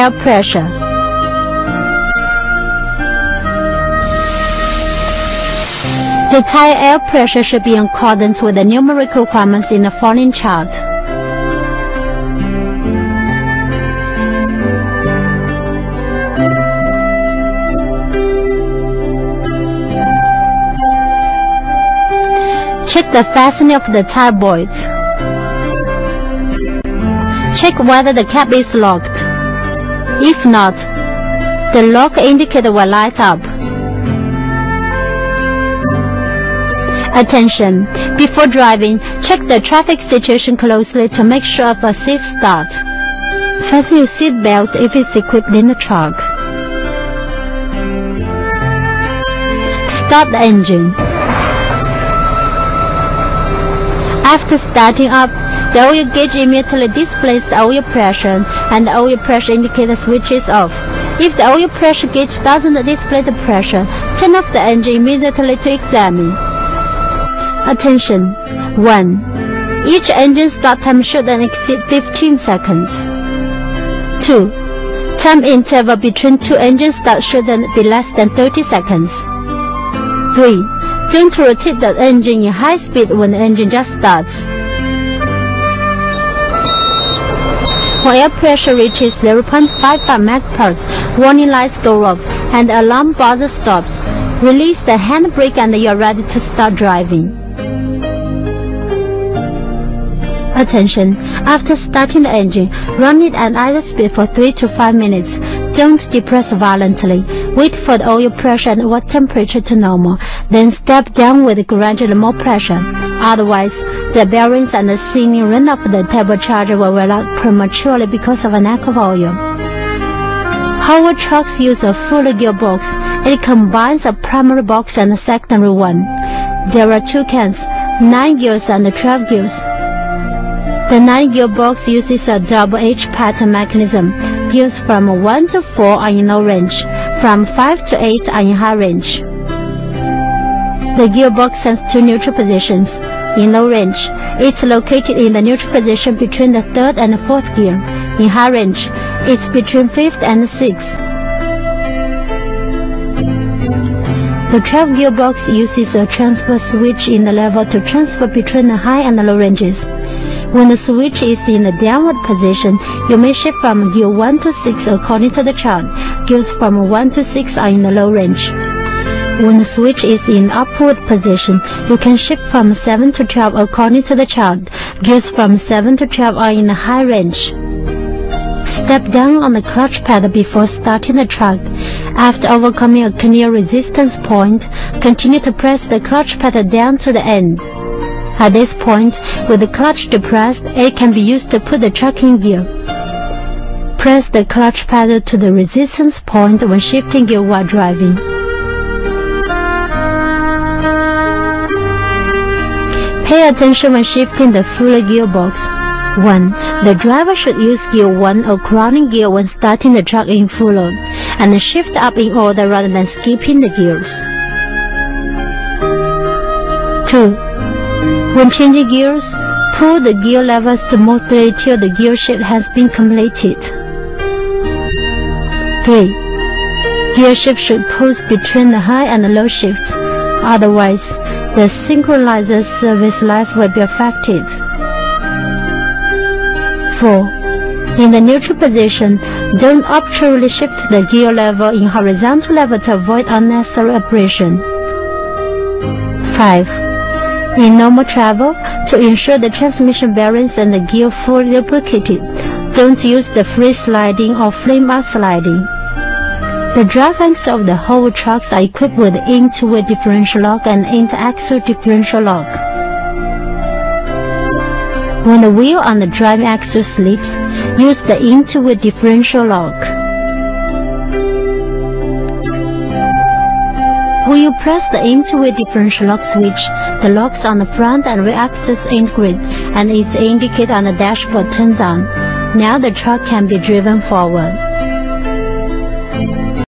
air pressure. The tire air pressure should be in accordance with the numerical requirements in the following chart. Check the fastening of the tire boys. Check whether the cap is locked. If not, the lock indicator will light up. Attention! Before driving, check the traffic situation closely to make sure of a safe start. Fasten your seat belt if it's equipped in the truck. Start the engine. After starting up, the oil gauge immediately displays the oil pressure and the oil pressure indicator switches off. If the oil pressure gauge doesn't display the pressure, turn off the engine immediately to examine. Attention! 1. Each engine start time shouldn't exceed 15 seconds. 2. Time interval between two engine starts shouldn't be less than 30 seconds. 3. Don't rotate the engine in high speed when the engine just starts. When air pressure reaches 0.55 megapascals, warning lights go off and the alarm buzzer stops. Release the handbrake and you're ready to start driving. Attention! After starting the engine, run it at idle speed for 3 to 5 minutes. Don't depress violently. Wait for the oil pressure and water temperature to normal, then step down with gradually more pressure. Otherwise, the bearings and the sealing ring of the turbocharger were out prematurely because of a lack of oil. HOWO, trucks use a full gearbox. It combines a primary box and a secondary one. There are two cans, 9 gears and 12 gears. The 9 gearbox uses a double H pattern mechanism Gears from 1 to 4 are in low range, from 5 to 8 are in high range. The gearbox has two neutral positions. In low range, it's located in the neutral position between the third and the fourth gear. In high range, it's between fifth and sixth. The 12 gearbox uses a transfer switch in the lever to transfer between the high and the low ranges. When the switch is in the downward position, you may shift from gear 1 to 6 according to the chart. Gears from 1 to 6 are in the low range. When the switch is in upward position, you can shift from 7 to 12 according to the chart. Gears from 7 to 12 are in the high range. Step down on the clutch pedal before starting the truck. After overcoming a clear resistance point, continue to press the clutch pedal down to the end. At this point, with the clutch depressed, it can be used to put the truck in gear. Press the clutch pedal to the resistance point when shifting gear while driving. Pay attention when shifting the full gearbox. 1. The driver should use gear 1 or grounding gear when starting the truck in full load, and shift up in order rather than skipping the gears. 2. When changing gears, pull the gear lever smoothly till the gear shift has been completed. 3. Gear shift should pulse between the high and the low shifts, otherwise the synchronizer service life will be affected. 4. In the neutral position, don't arbitrarily shift the gear lever in horizontal level to avoid unnecessary abrasion. 5. In normal travel, to ensure the transmission bearings and the gear fully lubricated, don't use the free sliding or flame out sliding. The drive axle of the whole trucks are equipped with in-two-way differential lock and inter-axle differential lock. When the wheel on the drive axle slips, use the in-two-way differential lock. When you press the in-two-way differential lock switch, the locks on the front and rear axles integrate and its indicator on the dashboard turns on. Now the truck can be driven forward.